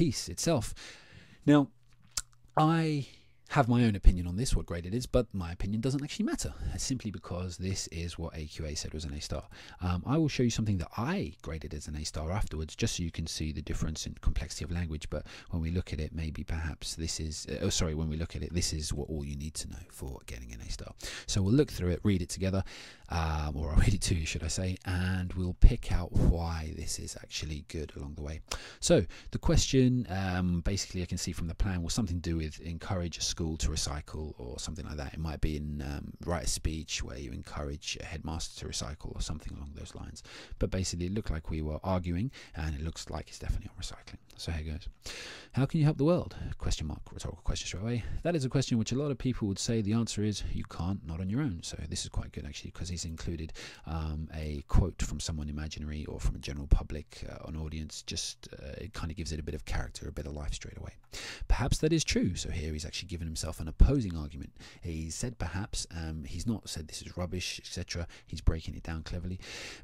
piece itself. Now, I have my own opinion on this, what grade it is, but my opinion doesn't actually matter, simply because this is what AQA said was an A star. Um, I will show you something that I graded as an A star afterwards, just so you can see the difference in complexity of language. But when we look at it, maybe perhaps this is, uh, oh, sorry, when we look at it, this is what all you need to know for getting an A star. So we'll look through it, read it together, um, or I'll read it to you, should I say, and we'll pick out why this is actually good along the way. So the question, um, basically, I can see from the plan, was something to do with encourage a school to recycle or something like that. It might be in um, write a speech where you encourage a headmaster to recycle or something along those lines. But basically, it looked like we were arguing, and it looks like it's definitely on recycling. So here goes. How can you help the world? Question mark. Rhetorical question straight away. That is a question which a lot of people would say the answer is you can't, not on your own. So this is quite good actually because he's included um, a quote from someone imaginary or from a general public, uh, an audience. Just uh, it kind of gives it a bit of character, a bit of life straight away. Perhaps that is true. So here he's actually given himself an opposing argument. He said perhaps um, he's not said this is rubbish, etc. He's breaking it down cleverly.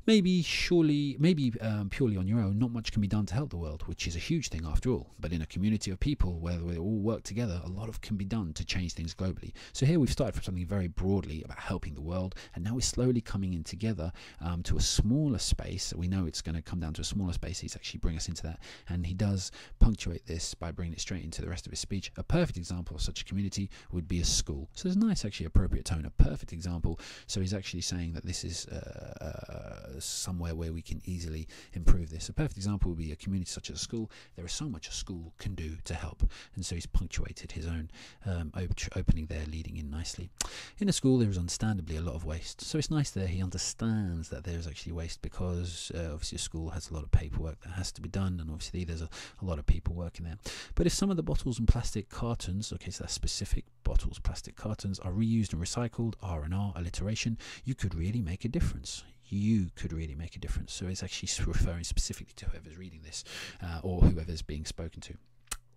Maybe, surely, maybe um, purely on your own, not much can be done to help the world, which is a huge thing after all. But in a community of people where we all work together, a lot of can be done to change things globally. So here we've started from something very broadly about helping the world, and now we're slowly coming in together um, to a smaller space. We know it's going to come down to a smaller space. He's actually bring us into that, and he does punctuate this by bringing it straight into the rest of his speech. A perfect example of such a community would be a school. So there's a nice, actually, appropriate tone, a perfect example. So he's actually saying that this is uh, uh, somewhere where we can easily improve this. A perfect example would be a community such as a school. There is so much a school can do to help, and so he's punctuated his own um, op- opening there, leading in nicely. In a school, there is understandably a lot of waste. So it's nice there he understands that there is actually waste because uh, obviously a school has a lot of paperwork that has to be done, and obviously there's a, a lot of people working there. But if some of the bottles and plastic cartons, okay, so that's specific bottles, plastic cartons, are reused and recycled, R and R, alliteration, you could really make a difference you could really make a difference. So it's actually referring specifically to whoever's reading this uh, or whoever's being spoken to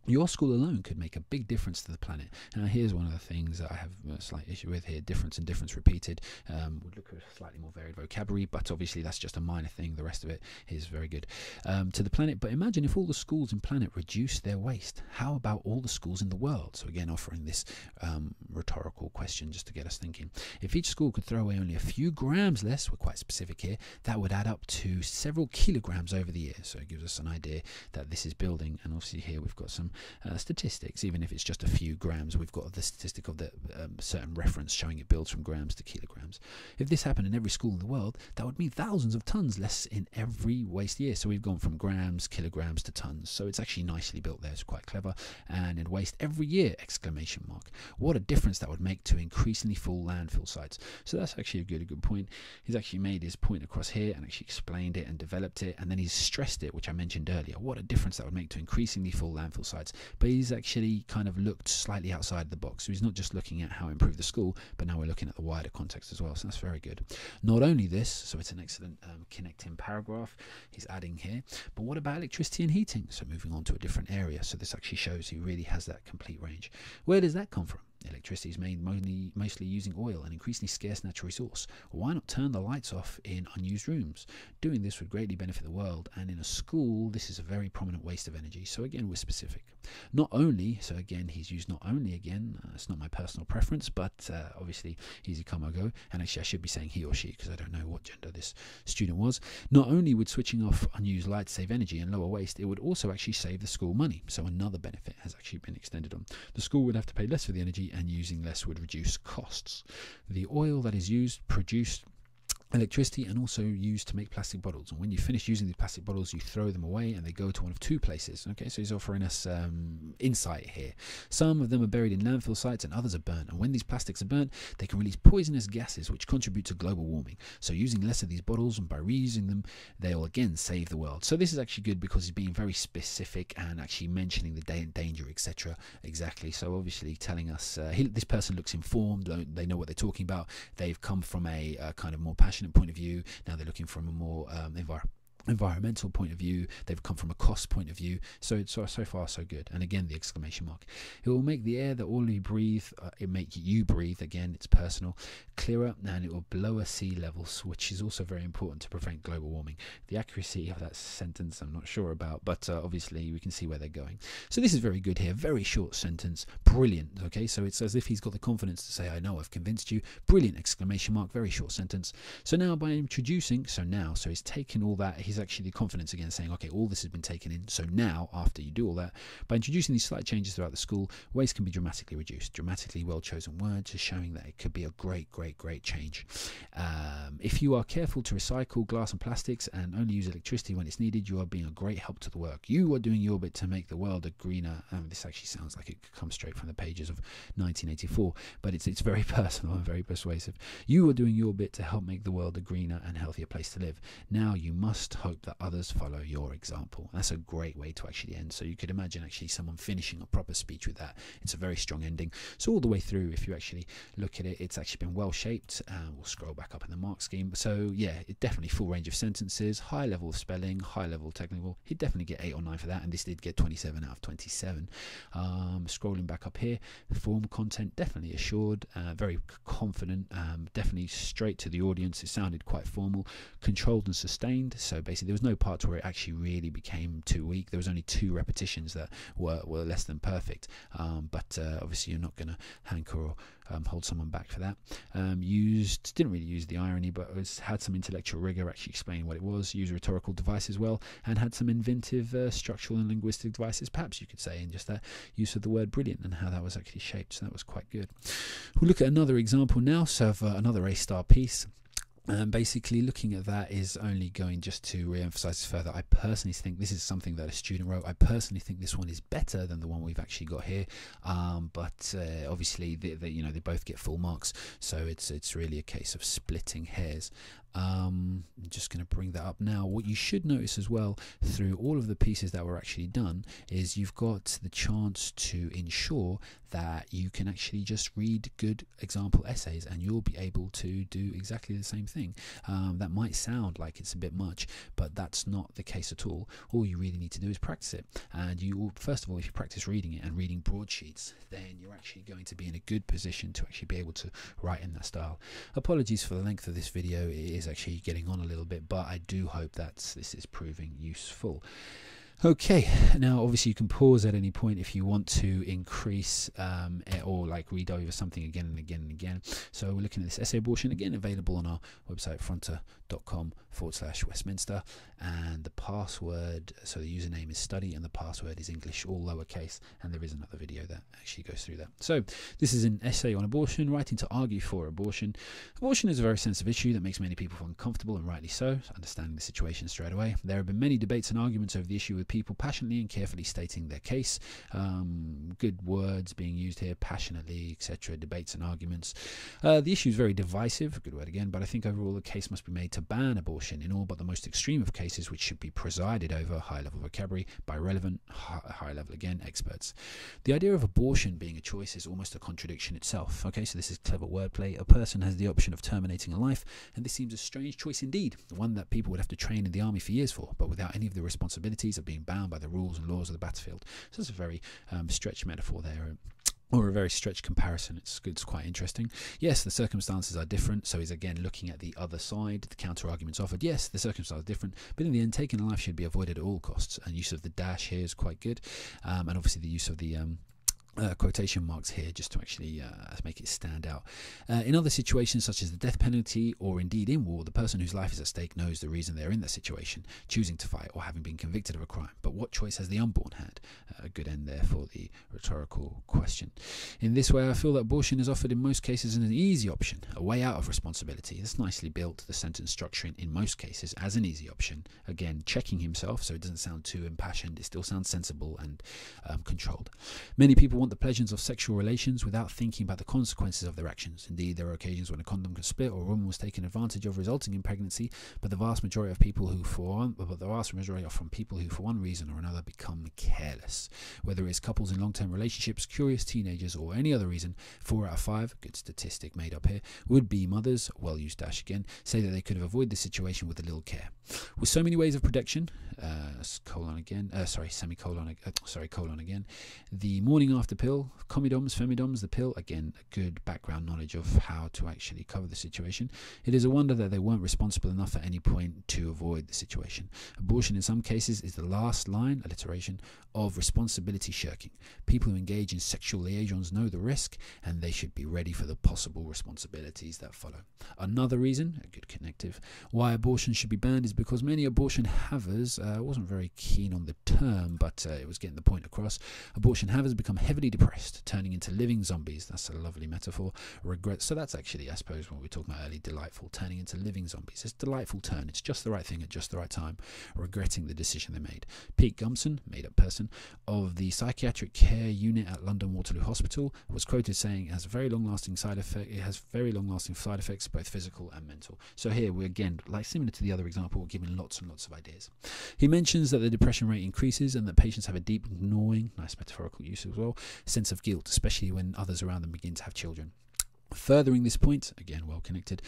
your school alone could make a big difference to the planet. Now, here's one of the things that I have a slight issue with here difference and difference repeated. Um, would look at a slightly more varied vocabulary, but obviously that's just a minor thing. The rest of it is very good um, to the planet. But imagine if all the schools in planet reduce their waste. How about all the schools in the world? So, again, offering this um, rhetorical question just to get us thinking. If each school could throw away only a few grams less, we're quite specific here, that would add up to several kilograms over the year. So, it gives us an idea that this is building. And obviously, here we've got some uh, statistics, even if it's just a few grams. We've got the statistic of the um, certain reference showing it builds from grams to kilograms. If this happened in every school in the world, that would mean thousands of tons less in every waste year. So we've gone from grams, kilograms to tons. So it's actually nicely built there. It's quite clever. And in waste every year! Exclamation mark. What a difference that would make to increasingly full landfill sites. So that's actually a good, a good point. He's actually made his point across here and actually explained it and developed it, and then he's stressed it, which I mentioned earlier. What a difference that would make to increasingly full landfill sites but he's actually kind of looked slightly outside the box. So he's not just looking at how improve the school, but now we're looking at the wider context as well. So that's very good. Not only this, so it's an excellent um, connecting paragraph he's adding here, but what about electricity and heating? So moving on to a different area. So this actually shows he really has that complete range. Where does that come from? Electricity is made mostly, mostly using oil, an increasingly scarce natural resource. Why not turn the lights off in unused rooms? Doing this would greatly benefit the world, and in a school, this is a very prominent waste of energy. So, again, we're specific. Not only, so again, he's used not only again, uh, it's not my personal preference, but uh, obviously, come or go. And actually, I should be saying he or she because I don't know what gender this student was. Not only would switching off unused lights save energy and lower waste, it would also actually save the school money. So, another benefit has actually been extended on. The school would have to pay less for the energy and using less would reduce costs. The oil that is used produced electricity and also used to make plastic bottles. And when you finish using these plastic bottles, you throw them away and they go to one of two places. Okay, so he's offering us um, insight here. Some of them are buried in landfill sites and others are burnt. And when these plastics are burnt, they can release poisonous gases which contribute to global warming. So using less of these bottles and by reusing them, they'll again save the world. So this is actually good because he's being very specific and actually mentioning the day danger, etc. Exactly. So obviously telling us uh, he, this person looks informed. They know what they're talking about. They've come from a uh, kind of more passionate passionate point of view. Now they're looking from a more um, envir- environmental point of view they've come from a cost point of view. So it's so, so far so good. And again the exclamation mark. It will make the air that all you breathe uh, it make you breathe again it's personal clearer and it will lower sea levels which is also very important to prevent global warming. The accuracy of that sentence i'm not sure about but uh, obviously we can see where they're going. So this is very good here. Very short sentence. Brilliant. Okay? So it's as if he's got the confidence to say i know i've convinced you. Brilliant! Exclamation mark. Very short sentence. So now by introducing so now so he's taken all that he's actually the confidence again, saying, okay, all this has been taken in. So now, after you do all that, by introducing these slight changes throughout the school, waste can be dramatically reduced. Dramatically well chosen words is showing that it could be a great, great, great change. Um, if you are careful to recycle glass and plastics and only use electricity when it's needed, you are being a great help to the work. You are doing your bit to make the world a greener. Um, this actually sounds like it comes straight from the pages of 1984, but it's it's very personal and very persuasive. You are doing your bit to help make the world a greener and healthier place to live. Now you must hope that others follow your example. That's a great way to actually end. So you could imagine actually someone finishing a proper speech with that. It's a very strong ending. So all the way through, if you actually look at it, it's actually been well shaped. Uh, we'll scroll back up in the mark scheme. So yeah, it definitely full range of sentences, high level of spelling, high level technical. He'd definitely get eight or nine for that, and this did get 27 out of 27. Um, scrolling back up here, form content definitely assured, uh, very confident, um, definitely straight to the audience. It sounded quite formal, controlled and sustained. So basically, there was no parts where it actually really became too weak. There was only two repetitions that were, were less than perfect. Um, but uh, obviously, you're not going to hanker or um, hold someone back for that. Um, used didn't really use the irony, but was had some intellectual rigor, actually explaining what it was. Used a rhetorical device as well, and had some inventive uh, structural and linguistic devices, perhaps you could say, in just that use of the word brilliant and how that was actually shaped. So that was quite good. We'll look at another example now. So of uh, another A star piece. Um, basically, looking at that is only going just to re-emphasize further. I personally think this is something that a student wrote. I personally think this one is better than the one we've actually got here. Um, but uh, obviously, they, they, you know, they both get full marks, so it's it's really a case of splitting hairs. Um, I'm just going to bring that up now. What you should notice as well through all of the pieces that were actually done is you've got the chance to ensure that you can actually just read good example essays and you'll be able to do exactly the same thing. Um, that might sound like it's a bit much, but that's not the case at all. All you really need to do is practice it. And you, first of all, if you practice reading it and reading broadsheets, then you're actually going to be in a good position to actually be able to write in that style. Apologies for the length of this video. It is actually getting on a little bit, but I do hope that this is proving useful. Okay, now obviously you can pause at any point if you want to increase um, or like read over something again and again and again. So we're looking at this essay abortion again, available on our website fronter.com forward slash Westminster. And the password, so the username is study and the password is English, all lowercase. And there is another video that actually goes through that. So this is an essay on abortion, writing to argue for abortion. Abortion is a very sensitive issue that makes many people feel uncomfortable, and rightly so, understanding the situation straight away. There have been many debates and arguments over the issue with people passionately and carefully stating their case. Um, good words being used here, passionately, etc. Debates and arguments. Uh, the issue is very divisive, good word again, but I think overall the case must be made to ban abortion in all but the most extreme of cases, which should be presided over, high level vocabulary, by relevant, high level again, experts. The idea of abortion being a choice is almost a contradiction itself. Okay, so this is clever wordplay. A person has the option of terminating a life, and this seems a strange choice indeed, one that people would have to train in the army for years for, but without any of the responsibilities of being bound by the rules and laws of the battlefield. So it's a very um, stretched metaphor there or a very stretched comparison. It's, it's quite interesting. Yes, the circumstances are different. So he's again looking at the other side, the counter arguments offered. Yes, the circumstances are different, but in the end, taking a life should be avoided at all costs. And use of the dash here is quite good, um, and obviously the use of the um, uh, quotation marks here just to actually uh, make it stand out. Uh, in other situations, such as the death penalty or indeed in war, the person whose life is at stake knows the reason they're in that situation, choosing to fight or having been convicted of a crime. But what choice has the unborn had? Uh, a good end there for the rhetorical question. In this way, I feel that abortion is offered in most cases as an easy option, a way out of responsibility. It's nicely built, the sentence structuring in most cases as an easy option. Again, checking himself so it doesn't sound too impassioned, it still sounds sensible and um, controlled. Many people want the pleasures of sexual relations without thinking about the consequences of their actions. Indeed, there are occasions when a condom can split or a woman was taken advantage of, resulting in pregnancy. But the vast majority of people who, for one, but the vast majority are from people who, for one reason or another, become careless. Whether it's couples in long term relationships, curious teenagers, or any other reason, four out of five, good statistic made up here, would be mothers, well used dash again, say that they could have avoided the situation with a little care. With so many ways of protection, uh, colon again, uh, sorry, semicolon, uh, sorry, colon again, the morning after pill, condoms, femidoms, the pill, again, a good background knowledge of how to actually cover the situation. It is a wonder that they weren't responsible enough at any point to avoid the situation. Abortion in some cases is the last line, alliteration, of responsibility shirking. People who engage in sexual liaisons know the risk and they should be ready for the possible responsibilities that follow. Another reason, a good connective, why abortion should be banned is because many abortion havers, uh, wasn't very keen on the term, but uh, it was getting the point across. Abortion havers become heavily depressed, turning into living zombies. That's a lovely metaphor. Regret. So that's actually, I suppose, what we are talking about early, delightful, turning into living zombies. It's a delightful turn. It's just the right thing at just the right time, regretting the decision they made. Pete Gumpson, made up person, of the psychiatric care unit at London Waterloo Hospital, was quoted saying it has very long lasting side effect. It has very long lasting side effects, both physical and mental. So here we again, like similar to the other example, we're giving lots and lots of ideas. He mentions that the depression rate increases and that patients have a deep gnawing, nice metaphorical use as well, sense of guilt, especially when others around them begin to have children. Furthering this point, again well connected,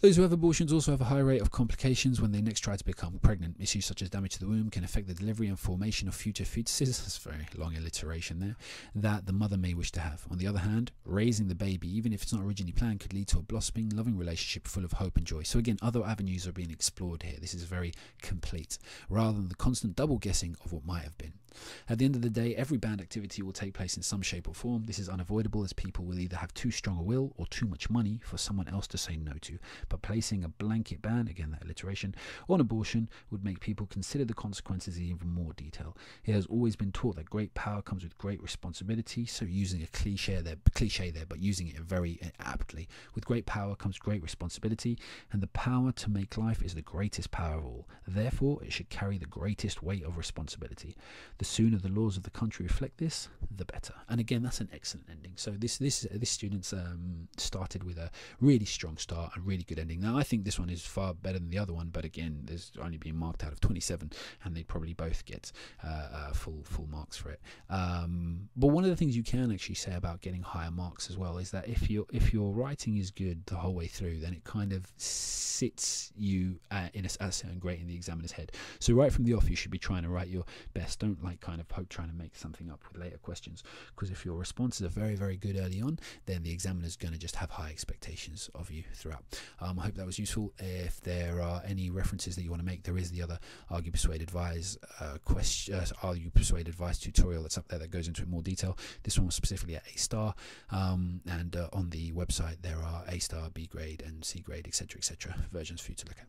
those who have abortions also have a high rate of complications when they next try to become pregnant. Issues such as damage to the womb can affect the delivery and formation of future fetuses, that's very long alliteration there, that the mother may wish to have. On the other hand, raising the baby, even if it's not originally planned, could lead to a blossoming, loving relationship full of hope and joy. So, again, other avenues are being explored here. This is very complete, rather than the constant double guessing of what might have been. At the end of the day, every banned activity will take place in some shape or form. This is unavoidable as people will either have too strong a will or too much money for someone else to say no to. But placing a blanket ban, again that alliteration, on abortion would make people consider the consequences in even more detail. It has always been taught that great power comes with great responsibility, so using a cliche there, cliche there, but using it very eh, aptly. With great power comes great responsibility, and the power to make life is the greatest power of all. Therefore, it should carry the greatest weight of responsibility. The sooner the laws of the country reflect this, the better. And again, that's an excellent ending. So this this this student's um, started with a really strong start, a really good ending. Now I think this one is far better than the other one, but again, there's only been marked out of 27, and they probably both get uh, uh, full full marks for it. Um, but one of the things you can actually say about getting higher marks as well is that if your if your writing is good the whole way through, then it kind of sits you uh, in a, a certain grade in the examiner's head. So right from the off, you should be trying to write your best. Don't like kind of hope trying to make something up with later questions. Because if your responses are very, very good early on, then the examiner is going to just have high expectations of you throughout. Um, I hope that was useful. If there are any references that you want to make, there is the other Argue Persuade Advise uh, question, uh, Argue Persuade Advise tutorial that's up there that goes into it more detail. This one was specifically at A star, um, and uh, on the website there are A star, B grade, and C grade, etc., etc. versions for you to look at.